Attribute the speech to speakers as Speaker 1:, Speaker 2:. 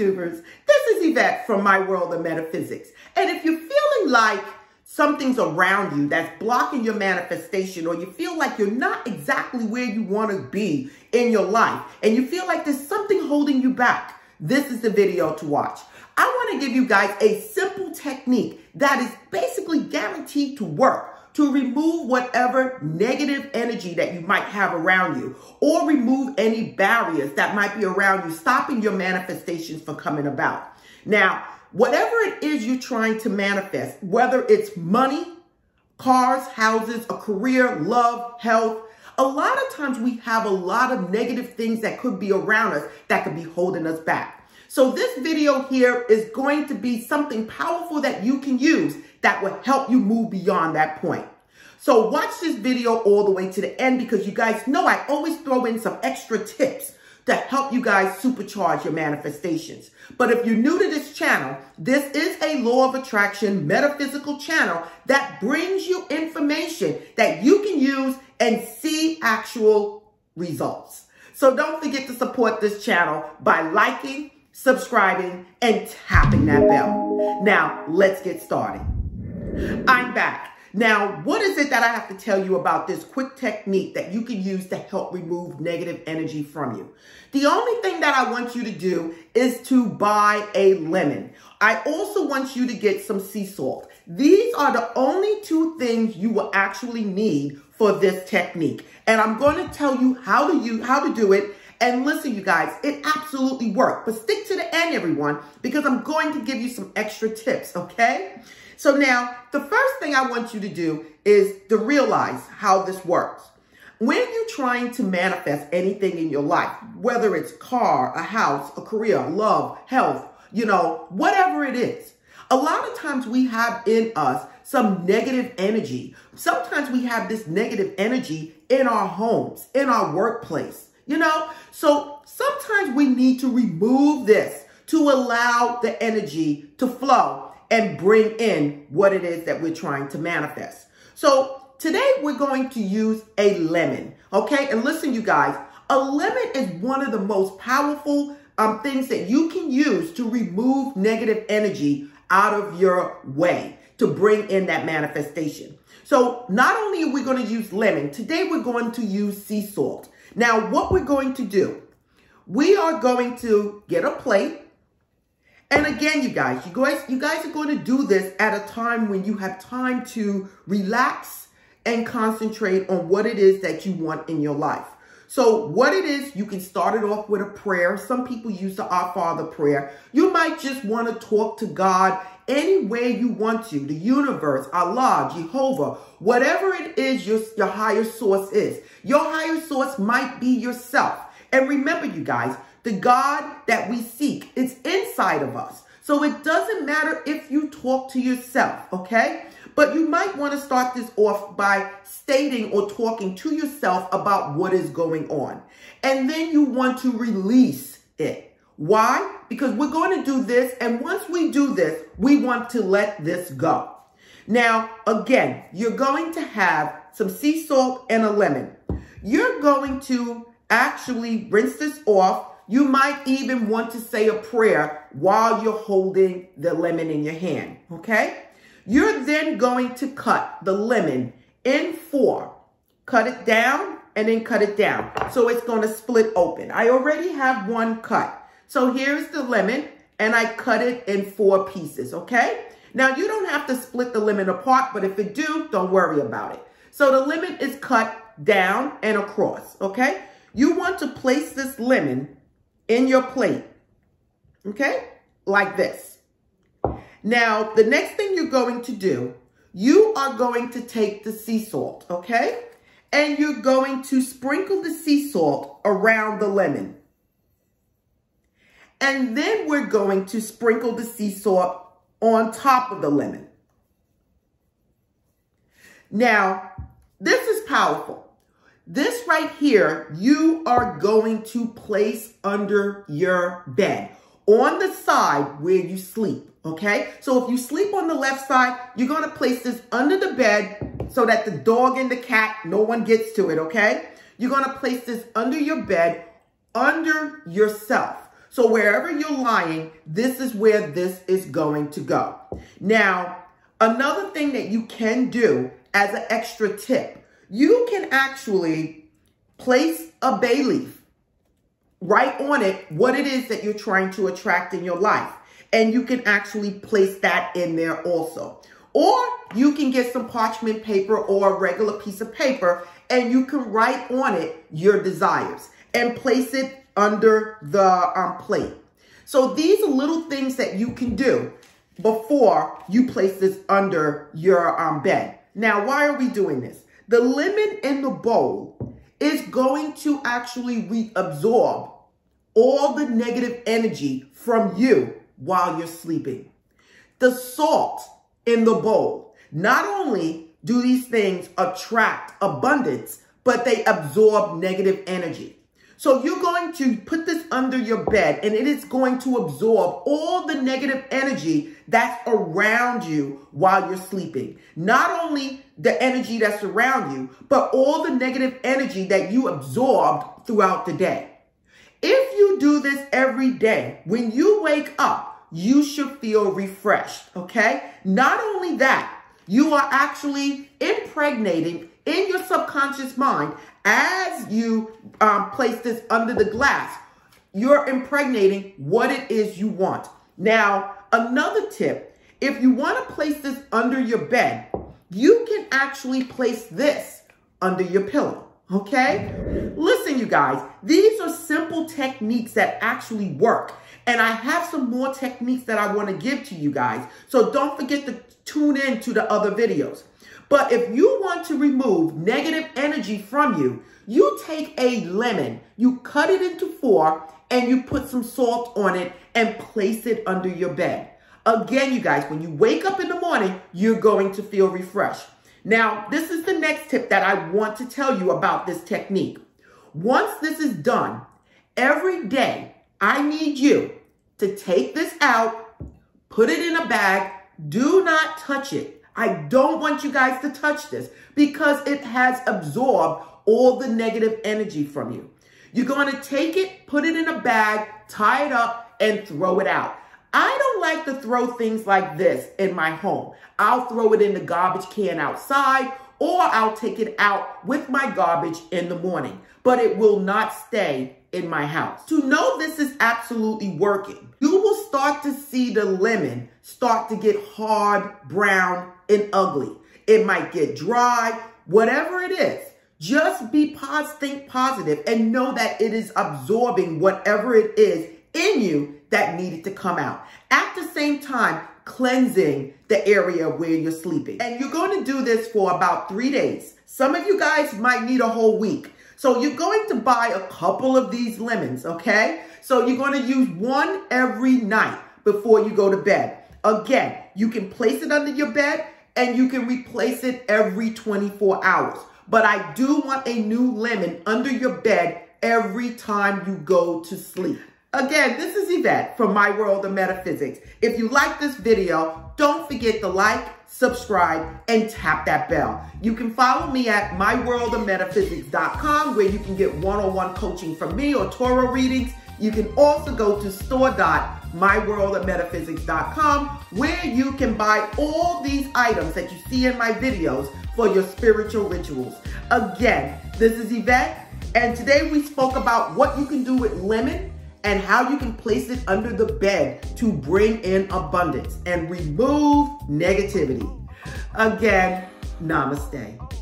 Speaker 1: This is Eyvette from My World of Metaphysics. And if you're feeling like something's around you that's blocking your manifestation or you feel like you're not exactly where you want to be in your life and you feel like there's something holding you back, this is the video to watch. I want to give you guys a simple technique that is basically guaranteed to work to remove whatever negative energy that you might have around you or remove any barriers that might be around you, stopping your manifestations from coming about. Now, whatever it is you're trying to manifest, whether it's money, cars, houses, a career, love, health, a lot of times we have a lot of negative things that could be around us that could be holding us back. So this video here is going to be something powerful that you can use that will help you move beyond that point. So watch this video all the way to the end because you guys know I always throw in some extra tips to help you guys supercharge your manifestations. But if you're new to this channel, this is a law of attraction metaphysical channel that brings you information that you can use and see actual results. So don't forget to support this channel by liking, subscribing, and tapping that bell. Now, let's get started. I'm back. Now, what is it that I have to tell you about this quick technique that you can use to help remove negative energy from you? The only thing that I want you to do is to buy a lemon. I also want you to get some sea salt. These are the only two things you will actually need for this technique. And I'm going to tell you how to use, how to do it and listen, you guys, it absolutely worked. But stick to the end, everyone, because I'm going to give you some extra tips, okay? So now, the first thing I want you to do is to realize how this works. When you're trying to manifest anything in your life, whether it's car, a house, a career, love, health, you know, whatever it is, a lot of times we have in us some negative energy. Sometimes we have this negative energy in our homes, in our workplace, you know? So sometimes we need to remove this to allow the energy to flow and bring in what it is that we're trying to manifest. So today we're going to use a lemon, okay? And listen, you guys, a lemon is one of the most powerful um, things that you can use to remove negative energy out of your way to bring in that manifestation. So not only are we going to use lemon, today we're going to use sea salt. Now, what we're going to do, we are going to get a plate. And again, you guys, you guys, you guys are going to do this at a time when you have time to relax and concentrate on what it is that you want in your life. So what it is, you can start it off with a prayer. Some people use the Our Father prayer. You might just want to talk to God any way you want to, the universe, Allah, Jehovah, whatever it is your, your higher source is. Your higher source might be yourself. And remember, you guys, the God that we seek, it's inside of us. So it doesn't matter if you talk to yourself, okay? But you might want to start this off by stating or talking to yourself about what is going on. And then you want to release it. Why? Because we're going to do this. And once we do this, we want to let this go. Now, again, you're going to have some sea salt and a lemon. You're going to actually rinse this off. You might even want to say a prayer while you're holding the lemon in your hand, okay? You're then going to cut the lemon in four. Cut it down and then cut it down. So it's going to split open. I already have one cut. So here's the lemon and I cut it in four pieces, okay? Now you don't have to split the lemon apart, but if you do, don't worry about it. So the lemon is cut down and across, okay? You want to place this lemon in your plate, okay? Like this. Now, the next thing you're going to do, you are going to take the sea salt, okay? And you're going to sprinkle the sea salt around the lemon. And then we're going to sprinkle the sea salt on top of the lemon. Now, this is powerful. This right here, you are going to place under your bed on the side where you sleep, okay? So if you sleep on the left side, you're going to place this under the bed so that the dog and the cat, no one gets to it, okay? You're going to place this under your bed, under yourself. So wherever you're lying, this is where this is going to go. Now, another thing that you can do as an extra tip, you can actually place a bay leaf, write on it what it is that you're trying to attract in your life. And you can actually place that in there also. Or you can get some parchment paper or a regular piece of paper and you can write on it your desires and place it under the um, plate. So these are little things that you can do before you place this under your um, bed. Now, why are we doing this? The lemon in the bowl is going to actually reabsorb all the negative energy from you while you're sleeping. The salt in the bowl, not only do these things attract abundance, but they absorb negative energy. So you're going to put this under your bed and it is going to absorb all the negative energy that's around you while you're sleeping. Not only the energy that's around you, but all the negative energy that you absorbed throughout the day. If you do this every day, when you wake up, you should feel refreshed, okay? Not only that, you are actually impregnating in your subconscious mind as you um, place this under the glass, you're impregnating what it is you want. Now, another tip, if you want to place this under your bed, you can actually place this under your pillow. Okay? Listen, you guys, these are simple techniques that actually work. And I have some more techniques that I want to give to you guys. So don't forget to tune in to the other videos. But if you want to remove negative energy from you, you take a lemon, you cut it into four, and you put some salt on it and place it under your bed. Again, you guys, when you wake up in the morning, you're going to feel refreshed. Now, this is the next tip that I want to tell you about this technique. Once this is done, every day, I need you to take this out, put it in a bag, do not touch it. I don't want you guys to touch this because it has absorbed all the negative energy from you. You're going to take it, put it in a bag, tie it up, and throw it out. I don't like to throw things like this in my home. I'll throw it in the garbage can outside or I'll take it out with my garbage in the morning, but it will not stay in my house. To know this is absolutely working, you will start to see the lemon start to get hard, brown, and ugly. It might get dry, whatever it is. Just be positive, think positive, and know that it is absorbing whatever it is in you that needed to come out. At the same time, cleansing the area where you're sleeping. And you're going to do this for about three days. Some of you guys might need a whole week. So you're going to buy a couple of these lemons, okay? So you're going to use one every night before you go to bed. Again, you can place it under your bed and you can replace it every 24 hours. But I do want a new lemon under your bed every time you go to sleep. Again, this is Eyvette from My World of Metaphysics. If you like this video, don't forget to like, subscribe, and tap that bell. You can follow me at myworldofmetaphysics.com where you can get one-on-one -on -one coaching from me or tarot readings. You can also go to store.myworldofmetaphysics.com where you can buy all these items that you see in my videos for your spiritual rituals. Again, this is Eyvette, and today we spoke about what you can do with lemon and how you can place it under the bed to bring in abundance and remove negativity. Again, namaste.